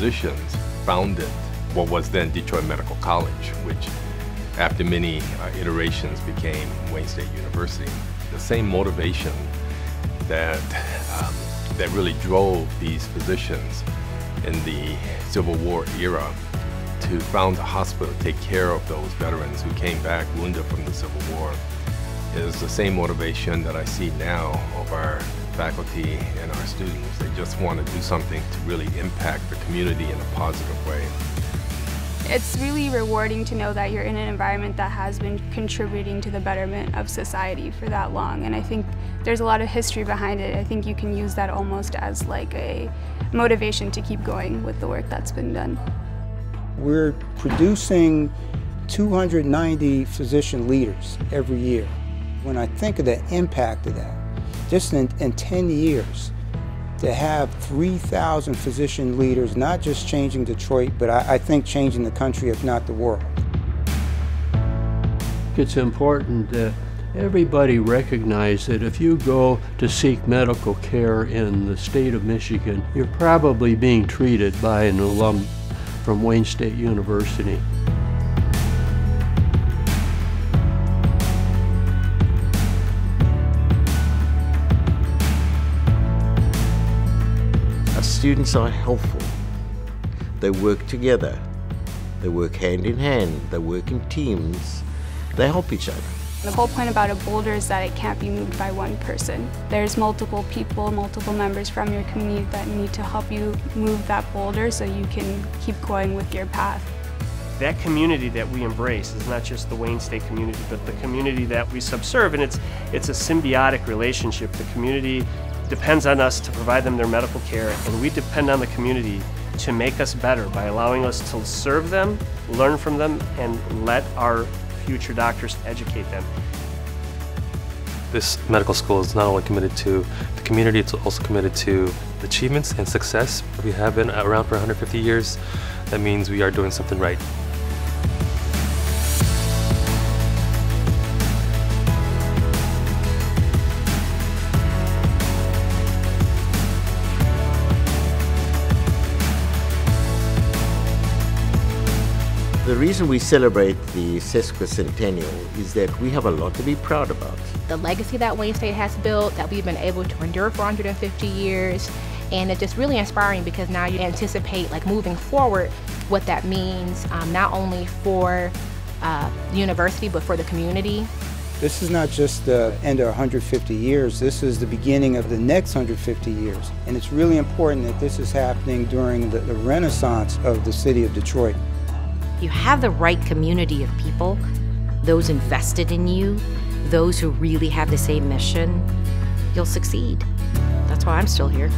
physicians founded what was then Detroit Medical College, which after many uh, iterations became Wayne State University. The same motivation that, um, that really drove these physicians in the Civil War era to found a hospital to take care of those veterans who came back wounded from the Civil War is the same motivation that I see now of our faculty and our students. They just want to do something to really impact the community in a positive way. It's really rewarding to know that you're in an environment that has been contributing to the betterment of society for that long. And I think there's a lot of history behind it. I think you can use that almost as like a motivation to keep going with the work that's been done. We're producing 290 physician leaders every year. When I think of the impact of that, just in, in 10 years, to have 3,000 physician leaders, not just changing Detroit, but I, I think changing the country, if not the world. It's important that everybody recognize that if you go to seek medical care in the state of Michigan, you're probably being treated by an alum from Wayne State University. Students are helpful. They work together. They work hand in hand. They work in teams. They help each other. The whole point about a boulder is that it can't be moved by one person. There's multiple people, multiple members from your community that need to help you move that boulder so you can keep going with your path. That community that we embrace is not just the Wayne State community, but the community that we subserve, and it's, it's a symbiotic relationship. The community depends on us to provide them their medical care, and we depend on the community to make us better by allowing us to serve them, learn from them, and let our future doctors educate them. This medical school is not only committed to the community, it's also committed to achievements and success. We have been around for 150 years. That means we are doing something right. The reason we celebrate the sesquicentennial is that we have a lot to be proud about. The legacy that Wayne State has built, that we've been able to endure for 150 years, and it's just really inspiring because now you anticipate like moving forward what that means um, not only for uh, the university but for the community. This is not just the end of 150 years, this is the beginning of the next 150 years. And it's really important that this is happening during the, the renaissance of the city of Detroit you have the right community of people, those invested in you, those who really have the same mission, you'll succeed. That's why I'm still here.